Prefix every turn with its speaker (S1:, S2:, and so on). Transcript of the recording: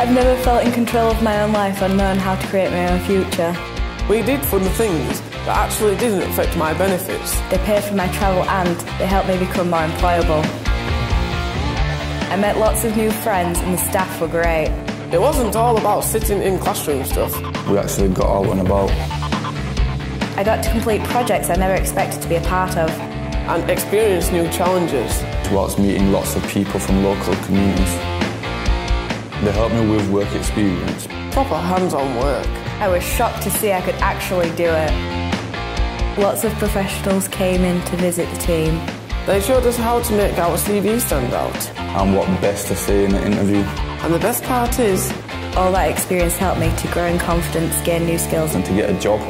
S1: I've never felt in control of my own life or known how to create my own future.
S2: We did fun things that actually didn't affect my benefits.
S1: They paid for my travel and they helped me become more employable. I met lots of new friends and the staff were great.
S2: It wasn't all about sitting in classroom stuff.
S3: We actually got out and about.
S1: I got to complete projects I never expected to be a part of.
S2: And experience new challenges.
S3: Whilst meeting lots of people from local communities. They helped me with work experience.
S2: Proper hands-on work.
S1: I was shocked to see I could actually do it. Lots of professionals came in to visit the team.
S2: They showed us how to make our CV stand out.
S3: And what best to say in an interview.
S2: And the best part is...
S1: All that experience helped me to grow in confidence, gain new skills
S3: and to get a job.